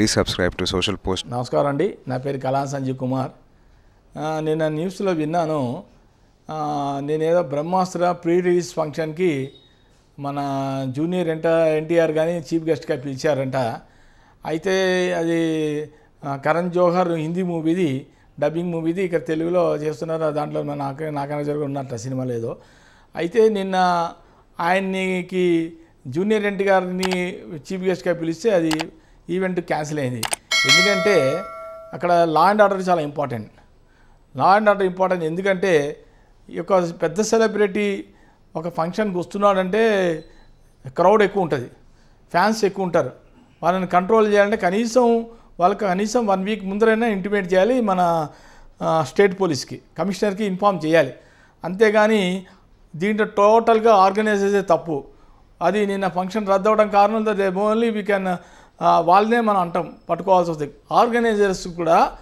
Please subscribe to social post. నమస్కారం అండి. నా పేరు కళా సంజీవ్ కుమార్. నేను న్యూస్లో విన్నాను. నేనేదో బ్రహ్మాస్త్ర ప్రీ రిలీజ్ ఫంక్షన్కి మన జూనియర్ ఎంట ఎన్టీఆర్ కానీ చీఫ్ గెస్ట్గా పిలిచారంట. అయితే అది కరణ్ జోహర్ హిందీ మూవీది డబ్బింగ్ మూవీది ఇక్కడ తెలుగులో చేస్తున్నారు. దాంట్లో నాకు నాకైనా నాకన ఉన్నట్టు సినిమా లేదో. అయితే నిన్న ఆయన్నికి జూనియర్ ఎన్టీ గారిని చీఫ్ గెస్ట్గా పిలిస్తే అది ఈవెంట్ క్యాన్సిల్ అయింది. ఎందుకంటే అక్కడ లా అండ్ ఆర్డర్ చాలా important law and order important ఎందుకంటే ఈ యొక్క పెద్ద సెలబ్రిటీ ఒక ఫంక్షన్కి వస్తున్నాడంటే క్రౌడ్ ఎక్కువ ఉంటుంది. ఫ్యాన్స్ ఎక్కువ ఉంటారు. వాళ్ళని కంట్రోల్ చేయాలంటే కనీసం వాళ్ళకి కనీసం వన్ వీక్ ముందరైనా ఇంటిమేట్ చేయాలి మన స్టేట్ పోలీస్కి కమిషనర్కి ఇన్ఫామ్ చేయాలి. అంతేగాని దీంట్లో టోటల్గా ఆర్గనైజ్ చేసే తప్పు. అది నిన్న ఫంక్షన్ రద్దు అవ్వడం కారణం ఓన్లీ వీ కెన్ వాళ్ళనే మనం అంటాం పట్టుకోవాల్సి వస్తుంది. ఆర్గనైజర్స్ కూడా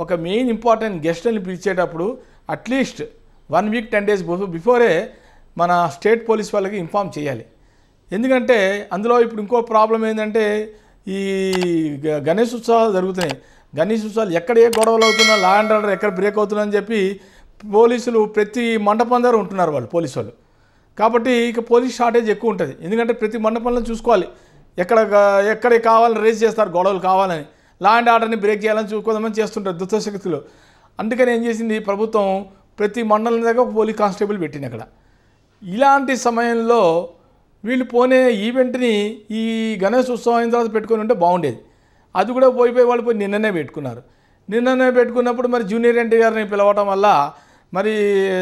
ఒక మెయిన్ ఇంపార్టెంట్ గెస్ట్ని పిలిచేటప్పుడు at least one week ten days before మన స్టేట్ పోలీస్ వాళ్ళకి ఇన్ఫామ్ చేయాలి. ఎందుకంటే అందులో ఇప్పుడు ఇంకో ప్రాబ్లం ఏంటంటే ఈ గ- గణేష్ ఉత్సవాలు జరుగుతున్నాయి. గణేష్ ఉత్సవాలు ఎక్కడ ఏ గొడవలు అవుతున్నా లా అండ్ ఆర్డర్ ఎక్కడ బ్రేక్ అవుతున్నా అని చెప్పి పోలీసులు ప్రతి మండపం దగ్గర ఉంటున్నారు వాళ్ళు పోలీసు వాళ్ళు. కాబట్టి ఇక పోలీస్ షార్టేజ్ ఎక్కువ ఉంటుంది. ఎందుకంటే ప్రతి మండపంలో చూసుకోవాలి. ఎక్కడ ఎక్కడికి ఎక్కడ కావాలని రేజ్ చేస్తారు గొడవలు కావాలని. లా అండ్ ఆర్డర్ని బ్రేక్ చేయాలని కొంతమంది చేస్తుంటారు దుత్తశక్తులు అందుకని ఏం చేసింది ప్రభుత్వం ప్రతి మండలం దగ్గర ఒక పోలీస్ కానిస్టేబుల్ పెట్టింది అక్కడ. ఇలాంటి సమయంలో వీళ్ళు పోనే ఈవెంట్ని ఈ గణేష్ ఉత్సవం అయిన తర్వాత పెట్టుకొని ఉంటే బాగుండేది. అది కూడా పోయిపోయి వాళ్ళు పోయి నిన్ననే పెట్టుకున్నారు. నిన్ననే పెట్టుకున్నప్పుడు మరి జూనియర్ ఎన్టీ గారిని పిలవటం వల్ల మరి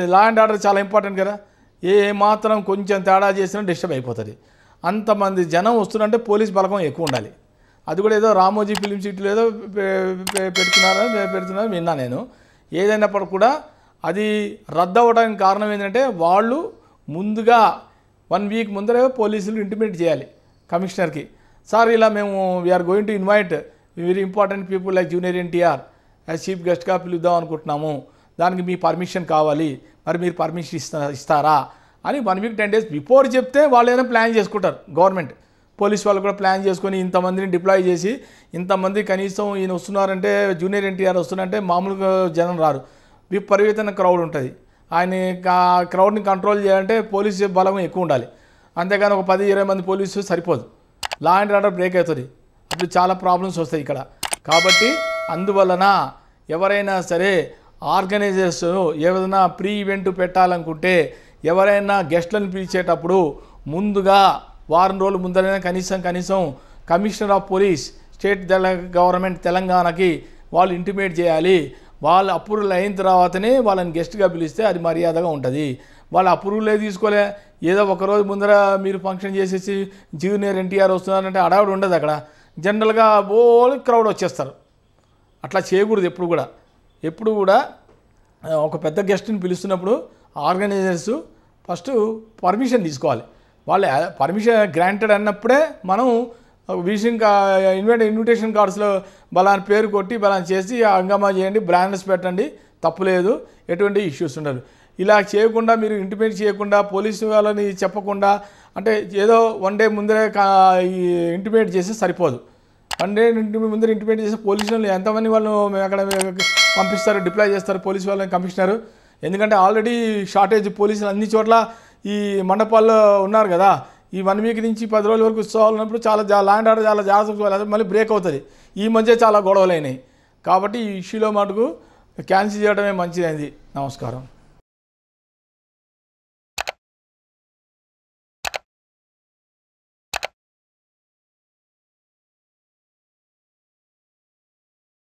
లా అండ్ ఆర్డర్ చాలా ఇంపార్టెంట్ కదా. ఏ మాత్రం కొంచెం తేడా చేసినా డిస్టర్బ్ అయిపోతుంది. అంతమంది జనం వస్తున్నారంటే పోలీస్ బలకం ఎక్కువ ఉండాలి అది కూడా ఏదో రామోజీ ఫిలిం సిటీలో ఏదో పెడుతున్నారా పెడుతున్నారో పెడుతున్నారని పెడుతున్నారని విన్నా నేను. ఏదైనప్పటికీ కూడా అది రద్దు అవ్వడానికి కారణం ఏంటంటే వాళ్ళు ముందుగా వన్ వీక్ ముందరే పోలీసులు ఇంటిమేట్ చేయాలి కమిషనర్కి. సార్ ఇలా మేము we're going to invite very important people like junior NTR as chief గెస్ట్గా పిలుద్దాం అనుకుంటున్నాము. దానికి మీ పర్మిషన్ కావాలి. మరి మీరు పర్మిషన్ ఇస్తా ఇస్తారా? అని one week ten days before చెప్తే వాళ్ళు ఏదైనా ప్లాన్ చేసుకుంటారు గవర్నమెంట్ పోలీస్ వాళ్ళు కూడా ప్లాన్ చేసుకొని ఇంతమందిని డిప్లాయ్ చేసి ఇంతమంది కనీసం ఈయన వస్తున్నారంటే జూనియర్ ఎన్టీఆర్ వస్తున్నారంటే మామూలుగా జనం రారు. విపరీతమైన క్రౌడ్ ఉంటుంది. ఆయన క్రౌడ్ని కంట్రోల్ చేయాలంటే పోలీసు బలం ఎక్కువ ఉండాలి. అంతేగాని ఒక పది ఇరవై మంది పోలీసు సరిపోదు. లా అండ్ ఆర్డర్ బ్రేక్ అవుతుంది. అప్పుడు చాలా ప్రాబ్లమ్స్ వస్తాయి ఇక్కడ. కాబట్టి అందువలన ఎవరైనా సరే ఆర్గనైజర్స్ ఏదైనా ప్రీ ఈవెంట్ పెట్టాలనుకుంటే ఎవరైనా గెస్ట్లను పిలిచేటప్పుడు ముందుగా వారం రోజుల ముందరైనా కనీసం కనీసం commissioner of police state government తెలంగాణకి వాళ్ళు ఇంటిమేట్ చేయాలి. వాళ్ళు అప్రూవల్ అయిన తర్వాతనే వాళ్ళని గెస్ట్గా పిలిస్తే అది మర్యాదగా ఉంటుంది. వాళ్ళు అప్రూవలే తీసుకోలే. ఏదో ఒక రోజు ముందర మీరు ఫంక్షన్ చేసేసి జూనియర్ ఎన్టీఆర్ వస్తున్నారంటే అడవాడు ఉండదు అక్కడ. జనరల్గా బోల్ క్రౌడ్ వచ్చేస్తారు. అట్లా చేయకూడదు ఎప్పుడు కూడా. ఎప్పుడు కూడా ఒక పెద్ద గెస్ట్ని పిలుస్తున్నప్పుడు ఆర్గనైజర్స్ ఫస్ట్ పర్మిషన్ తీసుకోవాలి. వాళ్ళ పర్మిషన్ గ్రాంటెడ్ అన్నప్పుడే మనం విజిటింగ్ ఇన్వైట్ ఇన్విటేషన్ కార్డ్స్లో బలాన్ని పేరు కొట్టి బలాన్ని చేసి హంగామా చేయండి బ్రాండ్స్ పెట్టండి తప్పులేదు ఎటువంటి ఇష్యూస్ ఉండదు. ఇలా చేయకుండా మీరు ఇంటిమేట్ చేయకుండా పోలీసు వాళ్ళని చెప్పకుండా అంటే ఏదో వన్ డే ముందరే ఇంటిమేట్ చేస్తే సరిపోదు. వన్ డే ఇంటి ముందర ఇంటిమేట్ చేస్తే పోలీసు వాళ్ళు ఎంతమంది వాళ్ళు అక్కడ పంపిస్తారు డిప్లాయ్ చేస్తారు పోలీసు వాళ్ళని కమిషనరు? ఎందుకంటే ఆల్రెడీ షార్టేజ్ పోలీసులు అన్ని చోట్ల ఈ మండపాల్లో ఉన్నారు కదా. ఈ వన్ వీక్ నుంచి పది రోజుల వరకు ఉత్సవాలు ఉన్నప్పుడు చాలా ల్యాండ్ ఆర్డర్ చాలా జాగ్రత్త మళ్ళీ బ్రేక్ అవుతుంది. ఈ మధ్య చాలా గొడవలు అయినాయి కాబట్టి ఈ ఇష్యూలో మటుకు క్యాన్సిల్ చేయడమే మంచిదైంది. నమస్కారం.